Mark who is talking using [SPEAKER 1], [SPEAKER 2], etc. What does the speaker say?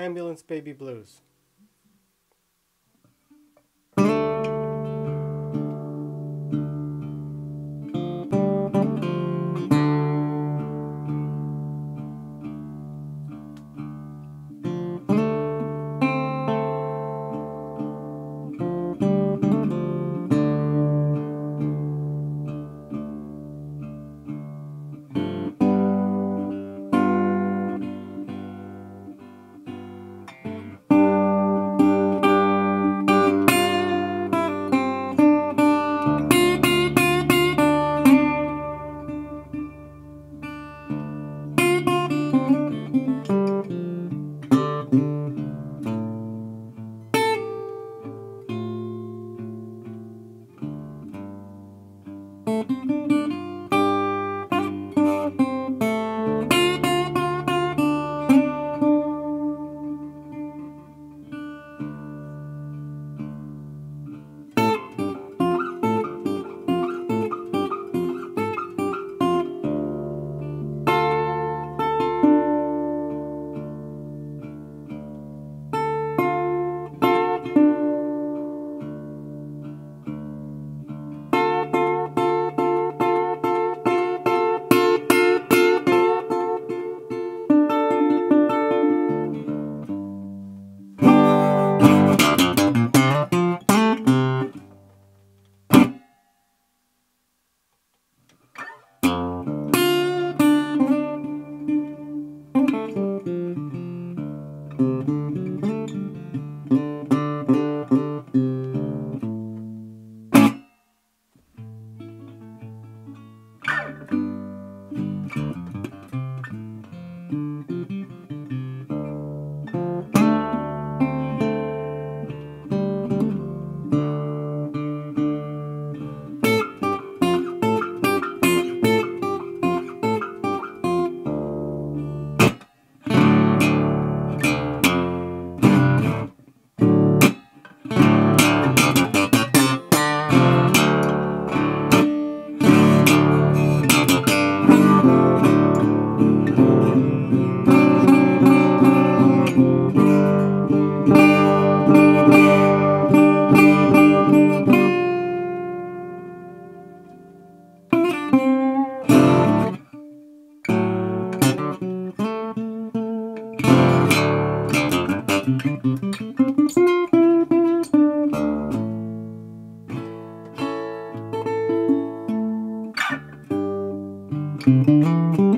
[SPEAKER 1] Ambulance Baby Blues. Thank you.